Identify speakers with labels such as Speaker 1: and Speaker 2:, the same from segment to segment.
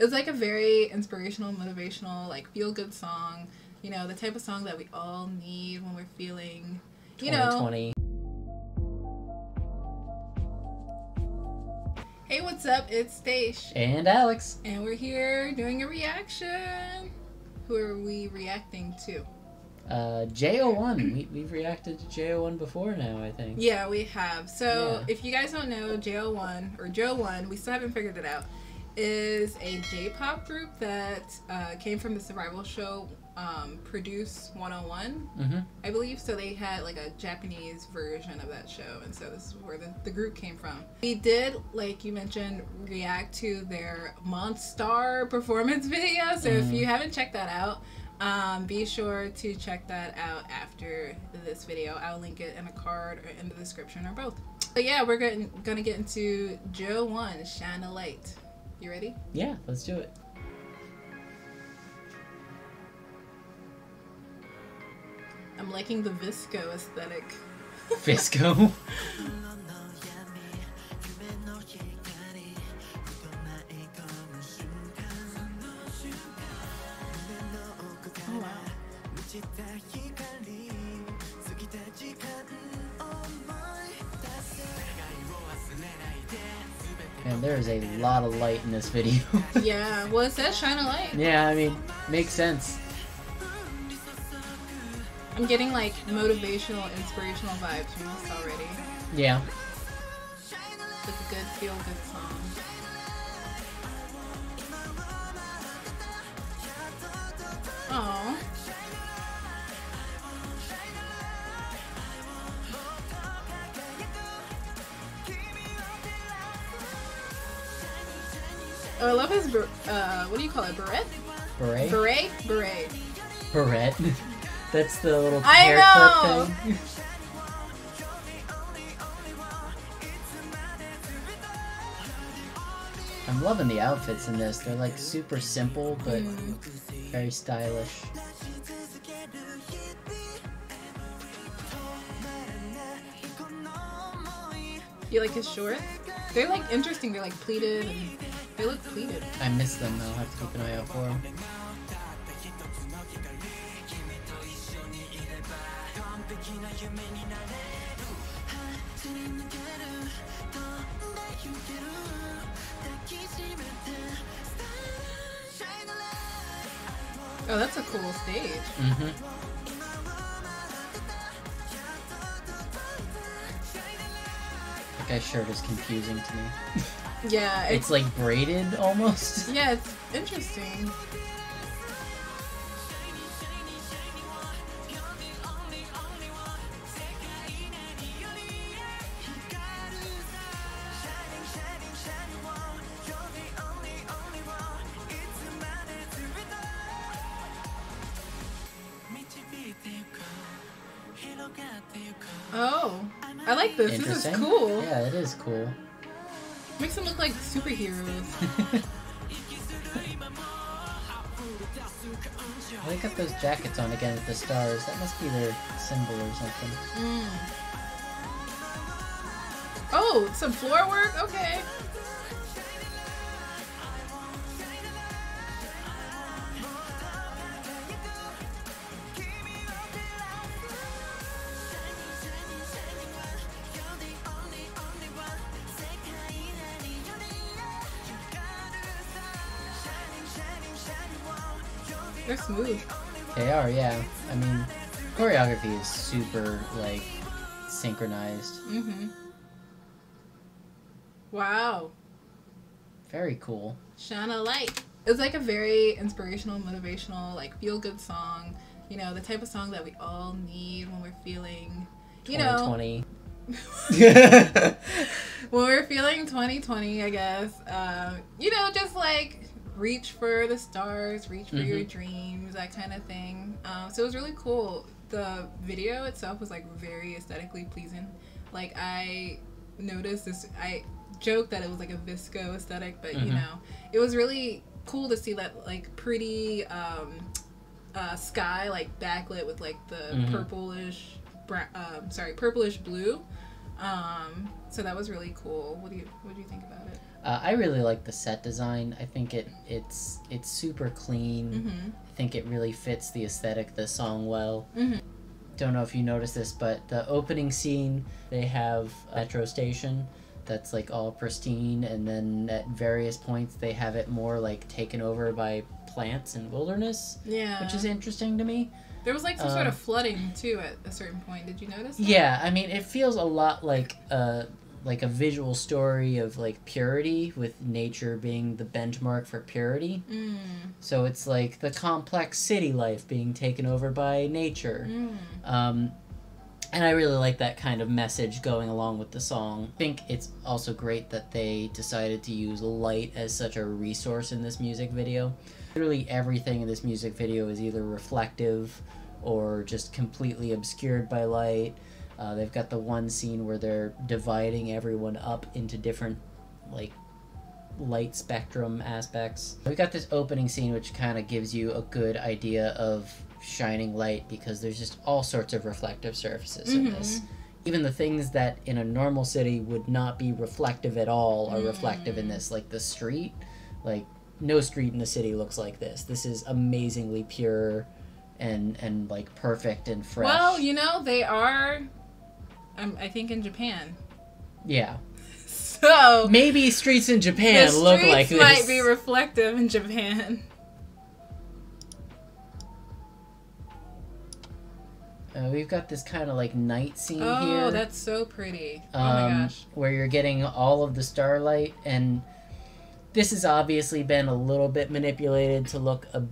Speaker 1: It's like a very inspirational, motivational, like feel good song. You know, the type of song that we all need when we're feeling, you know.
Speaker 2: 2020.
Speaker 1: Hey, what's up? It's Stashe.
Speaker 2: And Alex.
Speaker 1: And we're here doing a reaction. Who are we reacting to?
Speaker 2: Uh, JO1. we, we've reacted to JO1 before now, I think.
Speaker 1: Yeah, we have. So,
Speaker 2: Yeah.
Speaker 1: if you guys don't know, JO1 or JO1, we still haven't figured it out, is a J-pop group that uh, came from the survival show um, Produce 101,
Speaker 2: Mm-hmm.
Speaker 1: I believe. So they had like a Japanese version of that show, and so this is where the, the group came from. We did, like you mentioned, react to their Monstar performance video. So if
Speaker 2: Mhm.
Speaker 1: you haven't checked that out, um, be sure to check that out after this video. I'll link it in a card or in the description or both. But yeah, we're going gonna get into JO1, Shine a Light. You ready?
Speaker 2: Yeah, let's do it.
Speaker 1: I'm liking the Visco aesthetic.
Speaker 2: Fisco.
Speaker 1: Oh wow.
Speaker 2: Man, there is a lot of light in this video.
Speaker 1: Yeah, well it says Shine a Light.
Speaker 2: yeah, I mean, makes sense.
Speaker 1: I'm getting like motivational, inspirational vibes from this already.
Speaker 2: Yeah.
Speaker 1: It's a good feel good song. Oh, I love his ber- uh, what do you call it? Beret?
Speaker 2: Beret?
Speaker 1: Beret? Beret.
Speaker 2: Beret. That's the little
Speaker 1: I
Speaker 2: hair
Speaker 1: know.
Speaker 2: clip thing. I'm loving the outfits in this. They're like super simple, but
Speaker 1: Mm.
Speaker 2: very stylish.
Speaker 1: You like his shorts? They're like interesting. They're like pleated and they look pleated.
Speaker 2: I miss them. Though. I'll have to keep an eye out for them.
Speaker 1: Oh, that's a cool stage.
Speaker 2: Mm-hmm. That shirt is confusing to me.
Speaker 1: Yeah,
Speaker 2: It's
Speaker 1: it's
Speaker 2: like braided almost.
Speaker 1: yeah, it's interesting. Oh, I like this. This is cool.
Speaker 2: Yeah, it is cool.
Speaker 1: Makes them look like superheroes.
Speaker 2: They got those jackets on again with the stars. That must be their symbol or something.
Speaker 1: Mm. Oh, some floor work. Okay. They're smooth.
Speaker 2: They are, yeah. I mean, choreography is super like synchronized.
Speaker 1: Mm-hmm. Wow.
Speaker 2: Very cool.
Speaker 1: Shine a light. It's like a very inspirational, motivational, like feel good song. You know, the type of song that we all need when we're feeling, you know,
Speaker 2: 2020.
Speaker 1: when we're feeling 2020, I guess. Um, you know, just like reach for the stars, reach for your
Speaker 2: Mhm.
Speaker 1: dreams, that kind of thing. Um, so it was really cool. The video itself was like very aesthetically pleasing. Like I noticed this, I joked that it was like a visco aesthetic, but you
Speaker 2: Mhm.
Speaker 1: know, it was really cool to see that like pretty um, uh, sky like backlit with like the
Speaker 2: Mhm.
Speaker 1: purplish, bra- um, sorry, purplish blue. Um, so that was really cool. What do you what do you think about it?
Speaker 2: Uh, I really like the set design. I think it it's it's super clean.
Speaker 1: Mm-hmm.
Speaker 2: I think it really fits the aesthetic the song well.
Speaker 1: Mhm.
Speaker 2: Don't know if you noticed this, but the opening scene they have a metro station that's like all pristine, and then at various points they have it more like taken over by plants and wilderness,
Speaker 1: Yeah.
Speaker 2: which is interesting to me.
Speaker 1: there was like some sort
Speaker 2: um,
Speaker 1: of flooding too at a certain point. Did you notice? that?
Speaker 2: Yeah, I mean, it feels a lot like a like a visual story of like purity, with nature being the benchmark for purity.
Speaker 1: Mm.
Speaker 2: So it's like the complex city life being taken over by nature.
Speaker 1: Mm.
Speaker 2: Um, and I really like that kind of message going along with the song. I think it's also great that they decided to use light as such a resource in this music video. Literally everything in this music video is either reflective or just completely obscured by light. Uh, they've got the one scene where they're dividing everyone up into different, like, light spectrum aspects. We've got this opening scene which kind of gives you a good idea of shining light because there's just all sorts of reflective surfaces in this. Even the things that in a normal city would not be reflective at all are reflective in this. Like the street, like no street in the city looks like this. This is amazingly pure and and like perfect and fresh.
Speaker 1: Well, you know they are. Um, I think in Japan.
Speaker 2: yeah.
Speaker 1: So
Speaker 2: Maybe streets in Japan
Speaker 1: the
Speaker 2: look like this.
Speaker 1: might be reflective in Japan.
Speaker 2: Uh, we've got this kind of like night scene
Speaker 1: Oh,
Speaker 2: here.
Speaker 1: Oh, that's so pretty. oh
Speaker 2: um,
Speaker 1: my gosh.
Speaker 2: where you're getting all of the starlight, and this has obviously been a little bit manipulated to look a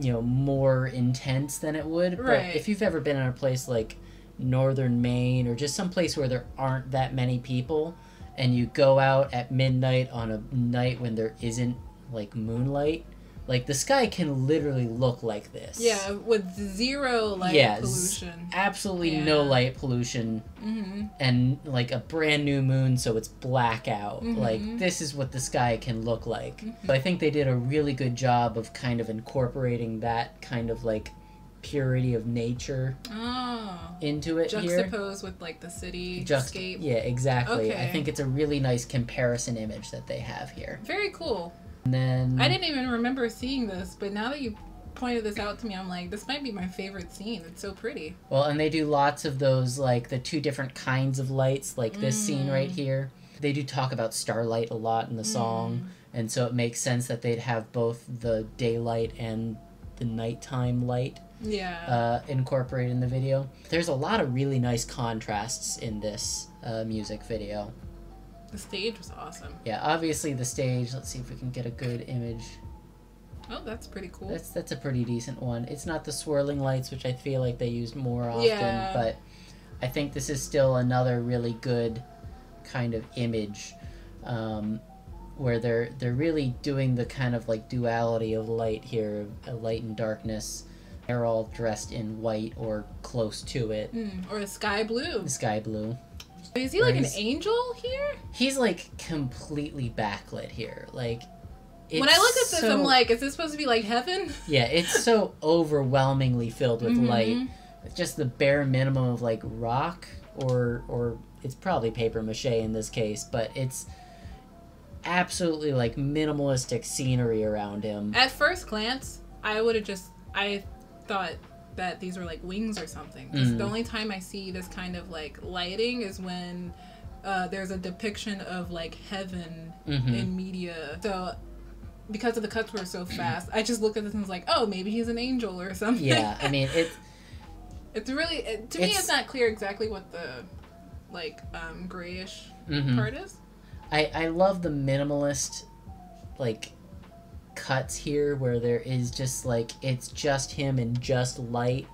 Speaker 2: you know more intense than it would. But
Speaker 1: Right.
Speaker 2: if you've ever been in a place like northern Maine or just some place where there aren't that many people, and you go out at midnight on a night when there isn't like moonlight, like the sky can literally look like this.
Speaker 1: Yeah, with zero light
Speaker 2: Yeah,
Speaker 1: pollution.
Speaker 2: Absolutely no light pollution
Speaker 1: hmm
Speaker 2: and like a brand new moon so it's blackout
Speaker 1: Mhm.
Speaker 2: like this is what the sky can look like
Speaker 1: Mhm.
Speaker 2: so i think they did a really good job of kind of incorporating that kind of like purity of nature
Speaker 1: Oh.
Speaker 2: into it here
Speaker 1: Juxtaposed with like the city scape.
Speaker 2: yeah exactly
Speaker 1: okay.
Speaker 2: i think it's a really nice comparison image that they have here
Speaker 1: Very cool.
Speaker 2: And then
Speaker 1: I didn't even remember seeing this, but now that you pointed this out to me, I'm like, this might be my favorite scene. It's so pretty.
Speaker 2: Well, and they do lots of those, like the two different kinds of lights, like this scene
Speaker 1: Mm.
Speaker 2: right here. They do talk about starlight a lot in the song, and so it makes sense that they'd have both the daylight and the nighttime light
Speaker 1: Yeah.
Speaker 2: uh, incorporated in the video. There's a lot of really nice contrasts in this uh, music video.
Speaker 1: The stage was awesome.
Speaker 2: Yeah, obviously the stage. Let's see if we can get a good image.
Speaker 1: Oh, that's pretty cool.
Speaker 2: That's that's a pretty decent one. It's not the swirling lights, which I feel like they used more often,
Speaker 1: Yeah.
Speaker 2: but I think this is still another really good kind of image um, where they're they're really doing the kind of like duality of light here, of light and darkness. They're all dressed in white or close to it,
Speaker 1: Mm, or a sky blue.
Speaker 2: sky blue.
Speaker 1: Is he like an angel here?
Speaker 2: He's like completely backlit here, like.
Speaker 1: when I look at this,
Speaker 2: so-
Speaker 1: I'm like, is this supposed to be like heaven?
Speaker 2: yeah, it's so overwhelmingly filled with
Speaker 1: Mhm.
Speaker 2: light. It's just the bare minimum of like rock or or it's probably paper mache in this case, but it's absolutely like minimalistic scenery around him.
Speaker 1: At first glance, I would have just I thought that these were like wings or something.
Speaker 2: Mhm.
Speaker 1: The only time I see this kind of like lighting is when uh, there's a depiction of like heaven
Speaker 2: Mhm.
Speaker 1: in media. So because of the cuts were so fast, I just looked at this and was like, oh, maybe he's an angel or something.
Speaker 2: Yeah, I mean it.
Speaker 1: it's really it, to me.
Speaker 2: It's-
Speaker 1: It's not clear exactly what the like um grayish
Speaker 2: mhm.
Speaker 1: part is.
Speaker 2: I I love the minimalist like cuts here where there is just like it's just him and just light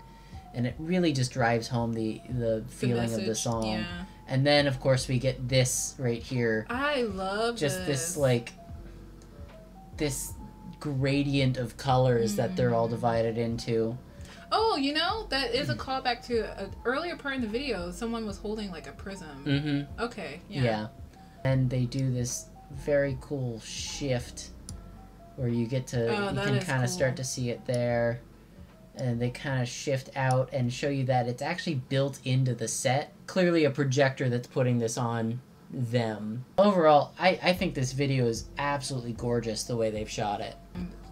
Speaker 2: and it really just drives home the the
Speaker 1: The
Speaker 2: feeling of the song.
Speaker 1: Yeah.
Speaker 2: And then of course we get this right here.
Speaker 1: I love
Speaker 2: Just
Speaker 1: this,
Speaker 2: this like this gradient of colors that they're all
Speaker 1: Mm.
Speaker 2: divided into.
Speaker 1: Oh, you know that is a callback to an earlier part in the video. Someone was holding like a prism.
Speaker 2: Mm-hmm.
Speaker 1: Okay,
Speaker 2: Yeah.
Speaker 1: yeah.
Speaker 2: And they do this very cool shift where you get to
Speaker 1: Oh,
Speaker 2: you can kind of
Speaker 1: cool.
Speaker 2: start to see it there. And they kind of shift out and show you that it's actually built into the set. Clearly a projector that's putting this on them. Overall, I, I think this video is absolutely gorgeous the way they've shot it.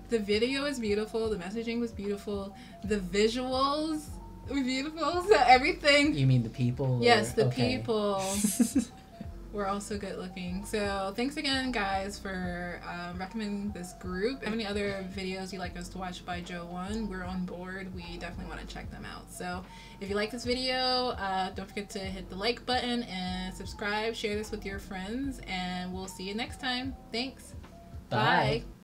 Speaker 1: The video is beautiful. The messaging was beautiful. The visuals were beautiful. So everything.
Speaker 2: You mean the people?
Speaker 1: Yes,
Speaker 2: or-
Speaker 1: the
Speaker 2: okay.
Speaker 1: people were also good looking. So thanks again, guys, for um, recommending this group. If any other videos you'd like us to watch by JO1, we're on board. We definitely want to check them out. So if you like this video, uh, don't forget to hit the like button and subscribe. Share this with your friends, and we'll see you next time. Thanks.
Speaker 2: Bye.
Speaker 1: Bye.